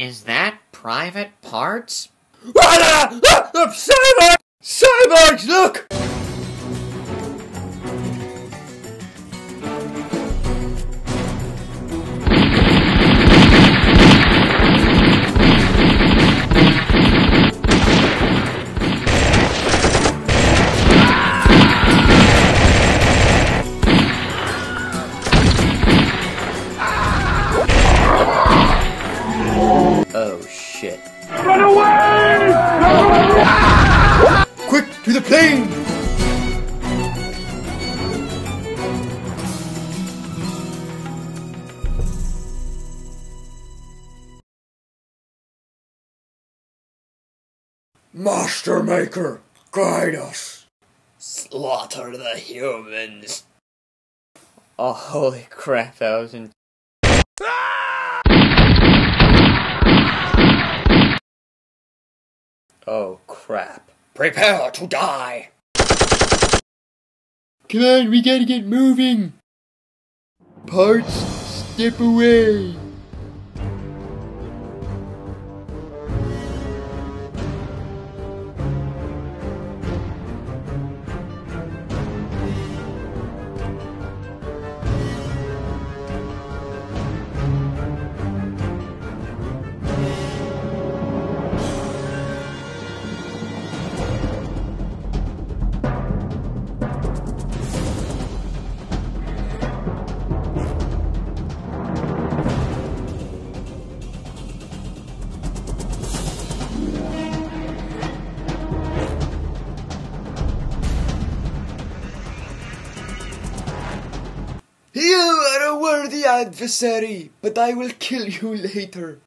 Is that private parts? Ah, ah, ah, cyborg! Cyborgs, look! Oh. Quick, to the plane! Master Maker, guide us. Slaughter the humans. Oh, holy crap, that was in. Oh crap. Prepare to die. Come on, we gotta get moving. Parts, step away. You are a worthy adversary, but I will kill you later.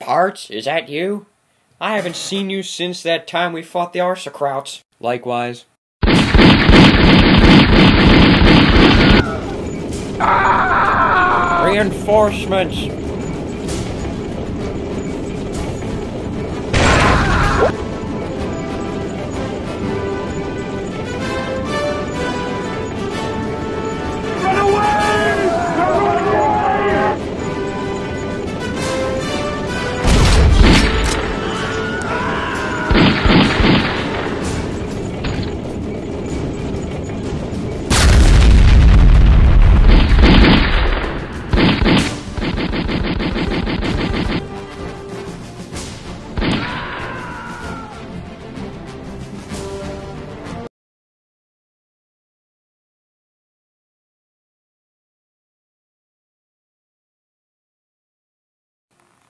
Parts, is that you? I haven't seen you since that time we fought the Arsacrowts. Likewise. Reinforcements!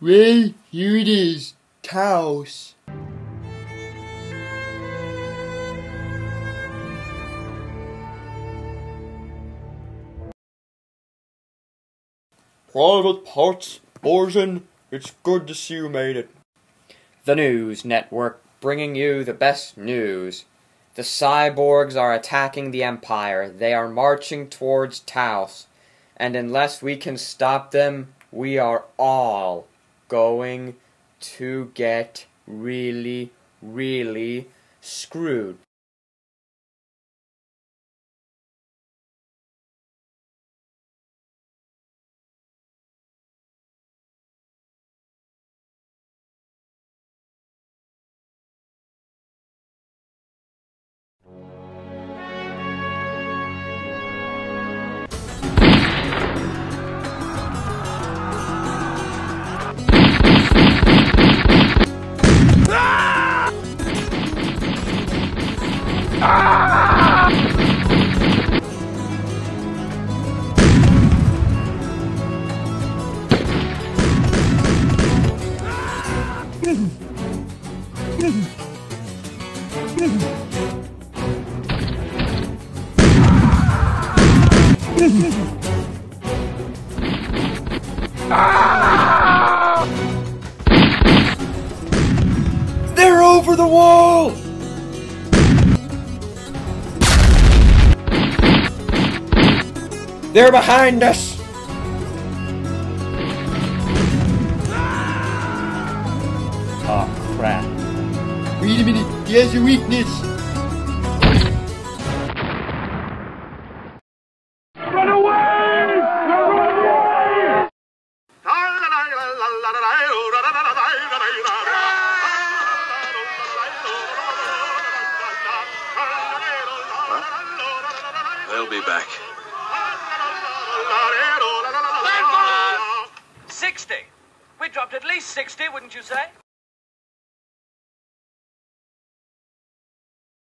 Well, here it is. Taos. Private Parts, Bourjin, it's good to see you made it. The News Network, bringing you the best news. The cyborgs are attacking the Empire. They are marching towards Taos. And unless we can stop them, we are all going to get really, really screwed. They're over the wall! They're behind us! Oh, crap. Wait a minute, he has a weakness! Run away! Run away! They'll be back. We dropped at least 60, wouldn't you say?